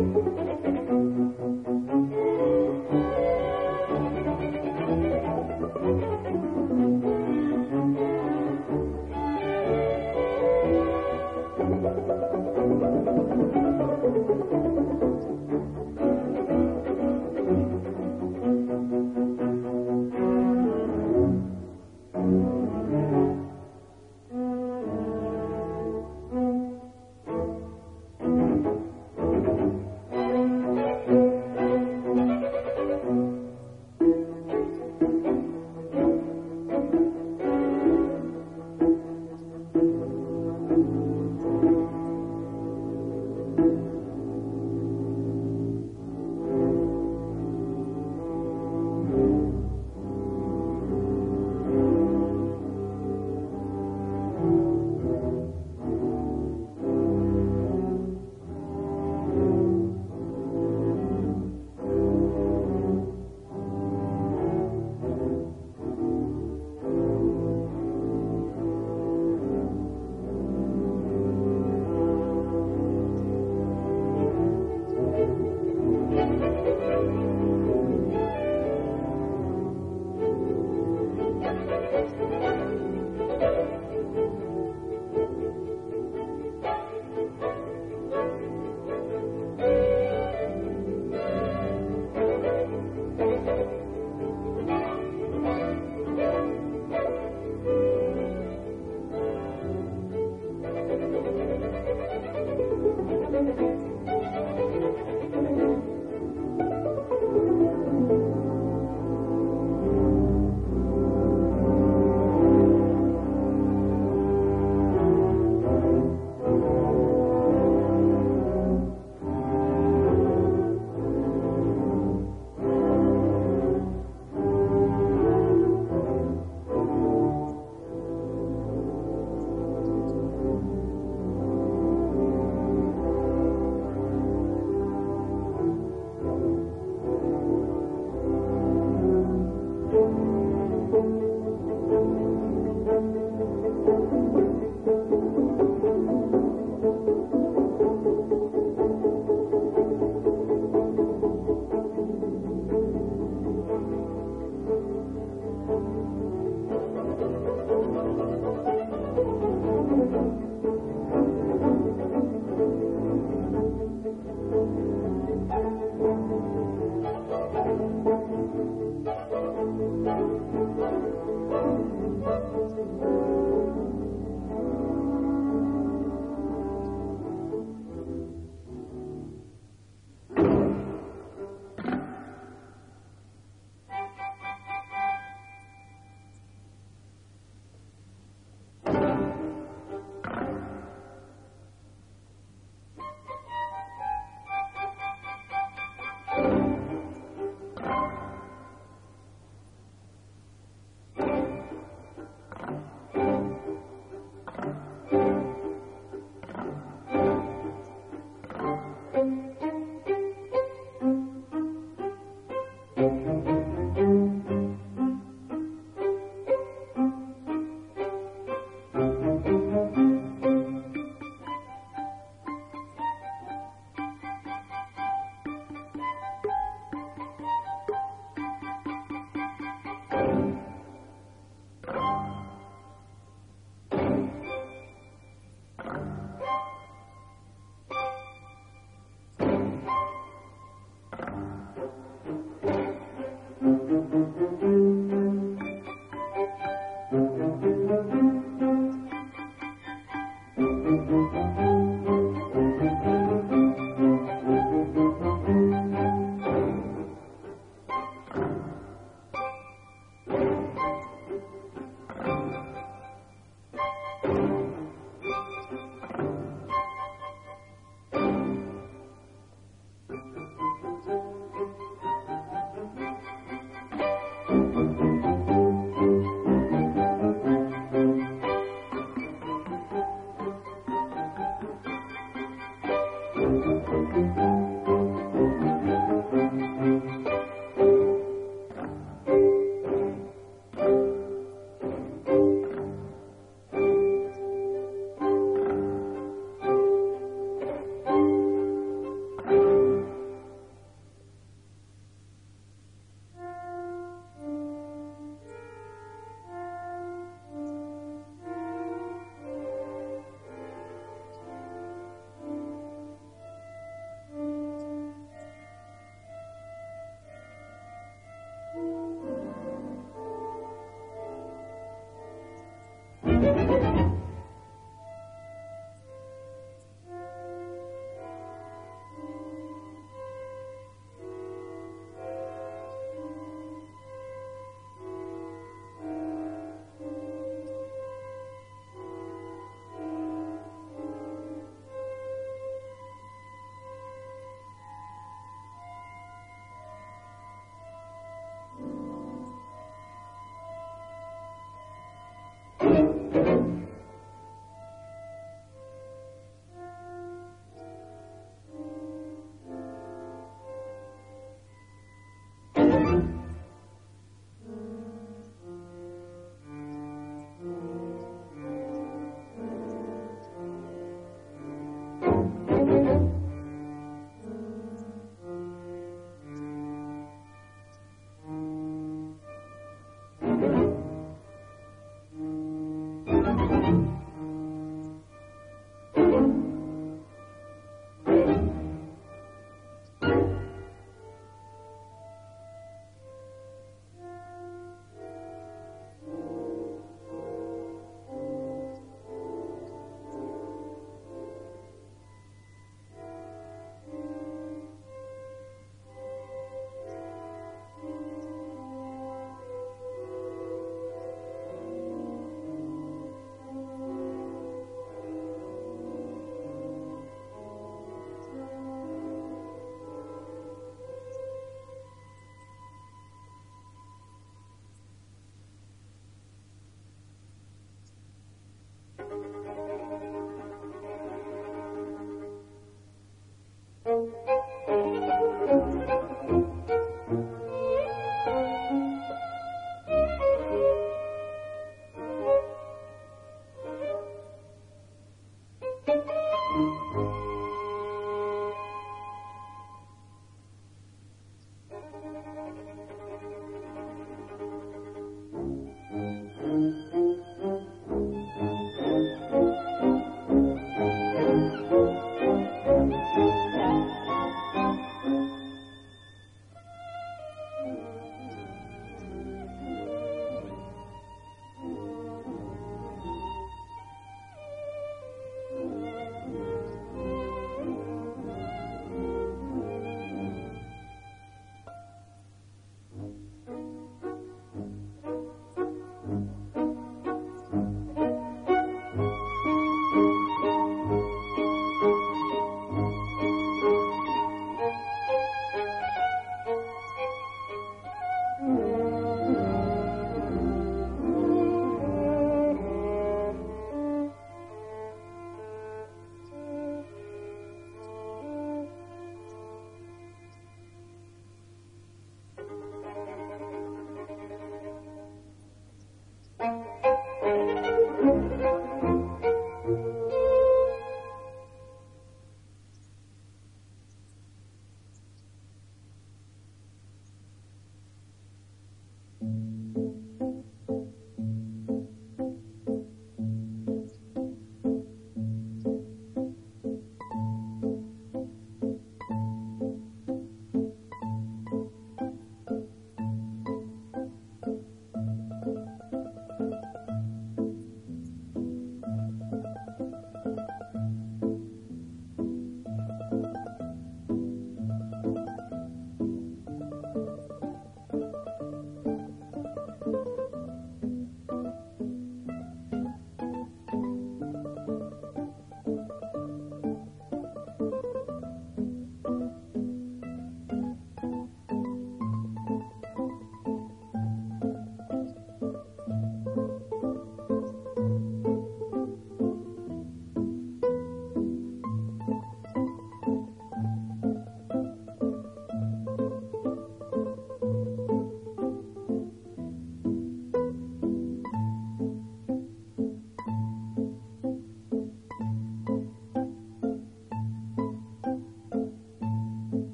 え?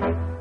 Thank you.